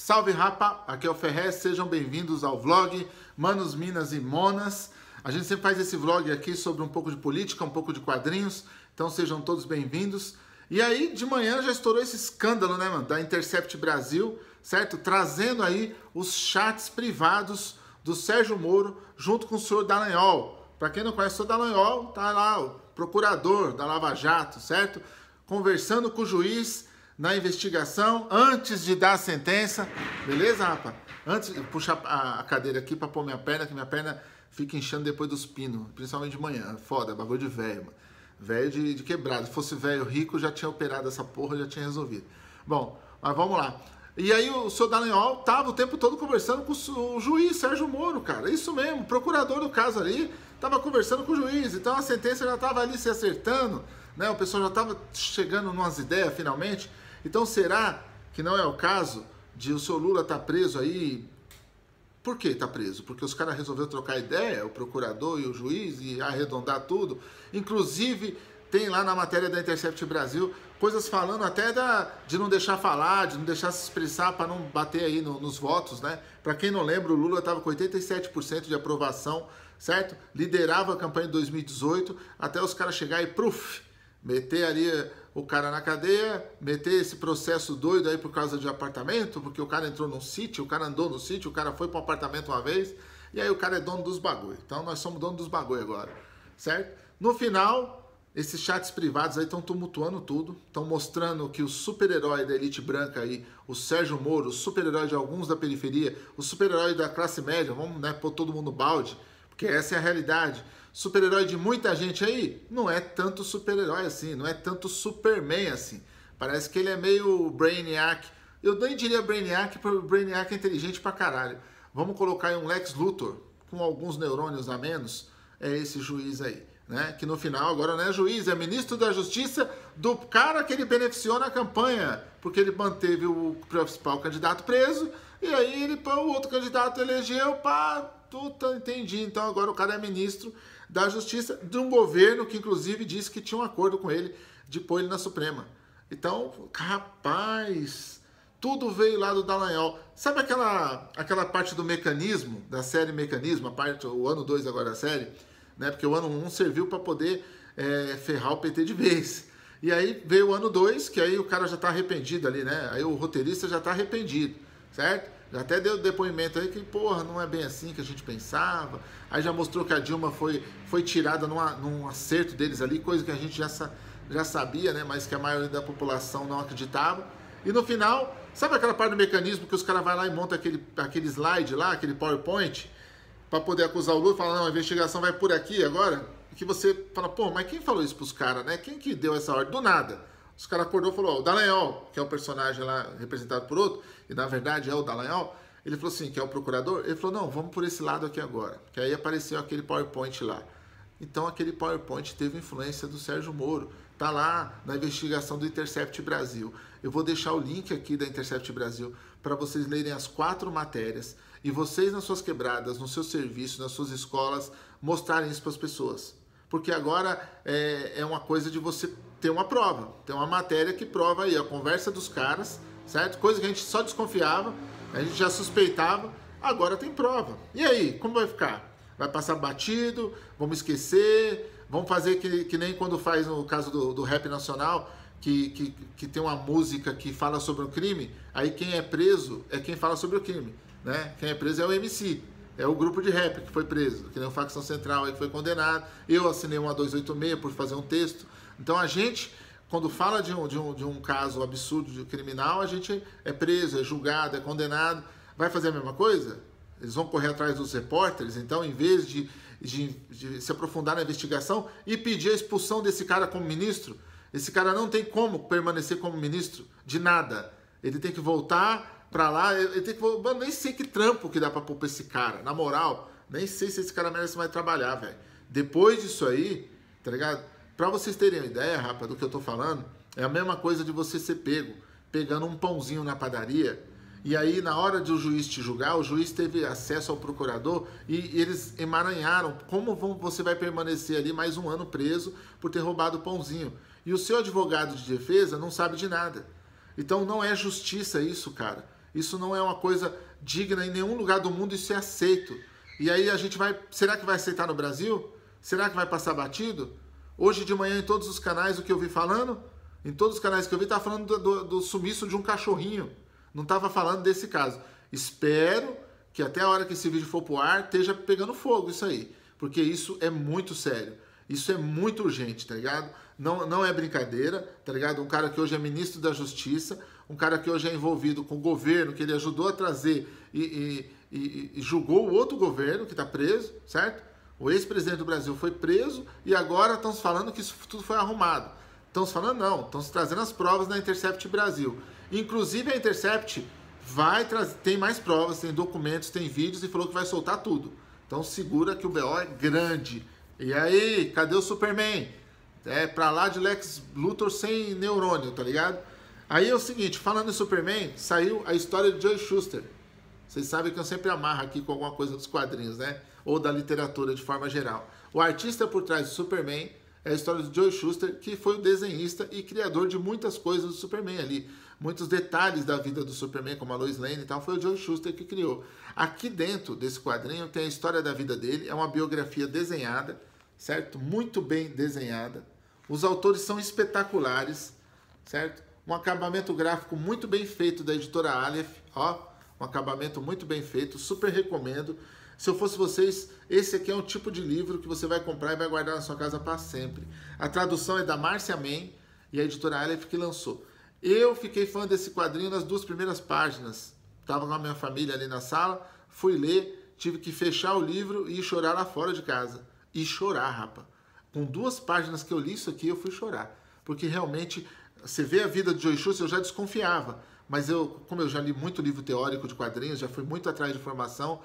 Salve rapa, aqui é o Ferrez, sejam bem-vindos ao vlog Manos, Minas e Monas. A gente sempre faz esse vlog aqui sobre um pouco de política, um pouco de quadrinhos, então sejam todos bem-vindos. E aí, de manhã já estourou esse escândalo, né, mano, da Intercept Brasil, certo? Trazendo aí os chats privados do Sérgio Moro junto com o senhor Dallagnol. Para quem não conhece o senhor Dallagnol, tá lá o procurador da Lava Jato, certo? Conversando com o juiz na investigação antes de dar a sentença. Beleza, rapaz? Antes de puxar a cadeira aqui para pôr minha perna, que minha perna fica inchando depois dos pinos, principalmente de manhã. Foda, bagulho de velho, mano. Velho de, de quebrado. Se fosse velho rico, já tinha operado essa porra, já tinha resolvido. Bom, mas vamos lá. E aí o senhor Dallagnol tava o tempo todo conversando com o juiz Sérgio Moro, cara. Isso mesmo, procurador do caso ali tava conversando com o juiz. Então a sentença já tava ali se acertando, né? O pessoal já tava chegando numas ideias finalmente. Então será que não é o caso de o senhor Lula estar tá preso aí? Por que está preso? Porque os caras resolveram trocar ideia, o procurador e o juiz, e arredondar tudo. Inclusive, tem lá na matéria da Intercept Brasil coisas falando até da, de não deixar falar, de não deixar se expressar para não bater aí no, nos votos, né? Para quem não lembra, o Lula estava com 87% de aprovação, certo? Liderava a campanha de 2018, até os caras chegar e, pruf, meter ali o cara na cadeia, meter esse processo doido aí por causa de apartamento, porque o cara entrou num sítio, o cara andou no sítio, o cara foi para um apartamento uma vez, e aí o cara é dono dos bagulho. Então nós somos dono dos bagulho agora, certo? No final, esses chats privados aí estão tumultuando tudo, estão mostrando que o super-herói da elite branca aí, o Sérgio Moro, o super-herói de alguns da periferia, o super-herói da classe média, vamos né, pôr todo mundo balde, porque essa é a realidade super-herói de muita gente aí, não é tanto super-herói assim, não é tanto Superman assim. Parece que ele é meio Brainiac. Eu nem diria Brainiac, porque Brainiac é inteligente pra caralho. Vamos colocar aí um Lex Luthor, com alguns neurônios a menos, é esse juiz aí. Né? Que no final agora não é juiz, é ministro da Justiça do cara que ele beneficiou na campanha, porque ele manteve o principal candidato preso, e aí ele, o outro candidato elegeu, pá, tudo entendi. Então agora o cara é ministro da Justiça de um governo que, inclusive, disse que tinha um acordo com ele de pôr ele na Suprema. Então, rapaz, tudo veio lá do Dallagnol. Sabe aquela, aquela parte do mecanismo, da série Mecanismo, a parte, o ano 2 agora da série, né? Porque o ano 1 um serviu para poder é, ferrar o PT de vez. E aí veio o ano 2, que aí o cara já está arrependido ali, né? Aí o roteirista já está arrependido, certo? Já até deu depoimento aí que, porra, não é bem assim que a gente pensava. Aí já mostrou que a Dilma foi, foi tirada numa, num acerto deles ali, coisa que a gente já, já sabia, né? Mas que a maioria da população não acreditava. E no final, sabe aquela parte do mecanismo que os caras vão lá e montam aquele, aquele slide lá, aquele PowerPoint, para poder acusar o Lula e falar, não, a investigação vai por aqui agora? que você fala, pô, mas quem falou isso pros caras, né? Quem que deu essa ordem? Do nada. Os caras acordou e falou, ó, o Dallagnol, que é o personagem lá representado por outro, e na verdade é o Dallagnol, ele falou assim, que é o procurador, ele falou, não, vamos por esse lado aqui agora. Que aí apareceu aquele PowerPoint lá. Então aquele PowerPoint teve influência do Sérgio Moro. Tá lá na investigação do Intercept Brasil. Eu vou deixar o link aqui da Intercept Brasil para vocês lerem as quatro matérias e vocês nas suas quebradas, no seu serviço, nas suas escolas, mostrarem isso para as pessoas. Porque agora é, é uma coisa de você tem uma prova, tem uma matéria que prova aí a conversa dos caras, certo? Coisa que a gente só desconfiava, a gente já suspeitava, agora tem prova. E aí, como vai ficar? Vai passar batido? Vamos esquecer? Vamos fazer que, que nem quando faz no caso do, do rap nacional, que, que, que tem uma música que fala sobre o crime, aí quem é preso é quem fala sobre o crime, né? Quem é preso é o MC, é o grupo de rap que foi preso, que nem o Facção Central aí que foi condenado. Eu assinei uma 286 por fazer um texto. Então a gente, quando fala de um, de um, de um caso absurdo de criminal, a gente é preso, é julgado, é condenado. Vai fazer a mesma coisa? Eles vão correr atrás dos repórteres, então, em vez de, de, de se aprofundar na investigação e pedir a expulsão desse cara como ministro, esse cara não tem como permanecer como ministro de nada. Ele tem que voltar para lá, ele tem que voltar. nem sei que trampo que dá para pôr pra esse cara, na moral. Nem sei se esse cara merece mais trabalhar, velho. Depois disso aí, tá ligado? Para vocês terem uma ideia, rapaz, do que eu tô falando, é a mesma coisa de você ser pego, pegando um pãozinho na padaria, e aí na hora de o juiz te julgar, o juiz teve acesso ao procurador e eles emaranharam como vão, você vai permanecer ali mais um ano preso por ter roubado o pãozinho. E o seu advogado de defesa não sabe de nada. Então não é justiça isso, cara. Isso não é uma coisa digna em nenhum lugar do mundo, isso é aceito. E aí a gente vai. Será que vai aceitar no Brasil? Será que vai passar batido? Hoje de manhã, em todos os canais, o que eu vi falando, em todos os canais que eu vi, estava falando do, do, do sumiço de um cachorrinho. Não estava falando desse caso. Espero que até a hora que esse vídeo for pro ar, esteja pegando fogo isso aí. Porque isso é muito sério. Isso é muito urgente, tá ligado? Não, não é brincadeira, tá ligado? Um cara que hoje é ministro da Justiça, um cara que hoje é envolvido com o governo, que ele ajudou a trazer e, e, e, e julgou o outro governo que está preso, certo? O ex-presidente do Brasil foi preso e agora estão falando que isso tudo foi arrumado. Estão falando não, estão trazendo as provas da Intercept Brasil. Inclusive a Intercept vai trazer, tem mais provas, tem documentos, tem vídeos e falou que vai soltar tudo. Então segura que o BO é grande. E aí, cadê o Superman? É pra lá de Lex Luthor sem neurônio, tá ligado? Aí é o seguinte, falando em Superman, saiu a história de Joe Schuster. Vocês sabem que eu sempre amarro aqui com alguma coisa dos quadrinhos, né? Ou da literatura de forma geral. O artista por trás do Superman é a história de Joe Schuster, que foi o desenhista e criador de muitas coisas do Superman ali. Muitos detalhes da vida do Superman, como a Lois Lane e tal, foi o Joe Schuster que criou. Aqui dentro desse quadrinho tem a história da vida dele, é uma biografia desenhada, certo? Muito bem desenhada. Os autores são espetaculares, certo? Um acabamento gráfico muito bem feito da editora Aleph, ó, um acabamento muito bem feito, super recomendo. Se eu fosse vocês, esse aqui é um tipo de livro que você vai comprar e vai guardar na sua casa para sempre. A tradução é da Márcia Men e a editora Aleph que lançou. Eu fiquei fã desse quadrinho nas duas primeiras páginas. Estava com a minha família ali na sala, fui ler, tive que fechar o livro e chorar lá fora de casa. E chorar, rapa. Com duas páginas que eu li isso aqui, eu fui chorar. Porque realmente, você vê a vida de Joy Schuster, eu já desconfiava mas eu, como eu já li muito livro teórico de quadrinhos, já fui muito atrás de informação,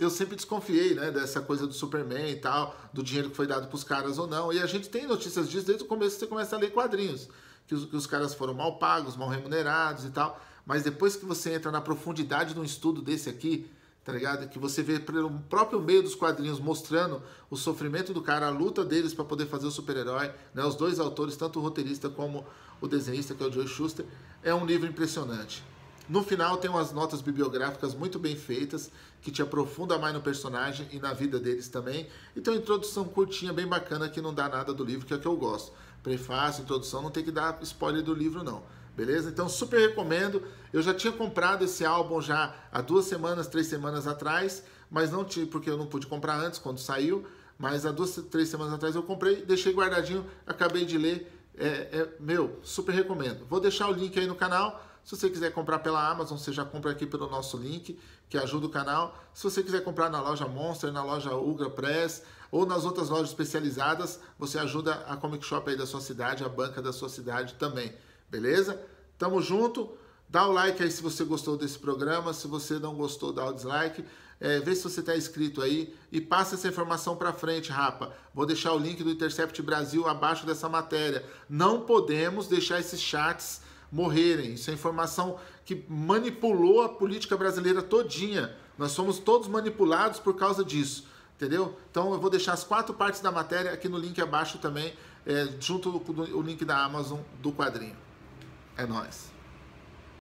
eu sempre desconfiei, né, dessa coisa do Superman e tal, do dinheiro que foi dado para os caras ou não. E a gente tem notícias disso desde o começo que você começa a ler quadrinhos, que os, que os caras foram mal pagos, mal remunerados e tal. Mas depois que você entra na profundidade de um estudo desse aqui, tá ligado? Que você vê pelo próprio meio dos quadrinhos mostrando o sofrimento do cara, a luta deles para poder fazer o super-herói, né? Os dois autores, tanto o roteirista como o desenhista, que é o Joe Schuster, é um livro impressionante. No final tem umas notas bibliográficas muito bem feitas, que te aprofunda mais no personagem e na vida deles também. E tem uma introdução curtinha, bem bacana, que não dá nada do livro, que é o que eu gosto. Prefácio, introdução, não tem que dar spoiler do livro não. Beleza? Então super recomendo. Eu já tinha comprado esse álbum já há duas semanas, três semanas atrás, mas não tive, porque eu não pude comprar antes, quando saiu. Mas há duas, três semanas atrás eu comprei, deixei guardadinho, acabei de ler é, é, meu, super recomendo. Vou deixar o link aí no canal. Se você quiser comprar pela Amazon, você já compra aqui pelo nosso link, que ajuda o canal. Se você quiser comprar na loja Monster, na loja Ugra Press ou nas outras lojas especializadas, você ajuda a Comic Shop aí da sua cidade, a banca da sua cidade também. Beleza? Tamo junto. Dá o like aí se você gostou desse programa. Se você não gostou, dá o dislike. É, vê se você está inscrito aí e passa essa informação para frente, rapa. Vou deixar o link do Intercept Brasil abaixo dessa matéria. Não podemos deixar esses chats morrerem. Isso é informação que manipulou a política brasileira todinha. Nós somos todos manipulados por causa disso. Entendeu? Então eu vou deixar as quatro partes da matéria aqui no link abaixo também, é, junto com o link da Amazon do quadrinho. É nóis.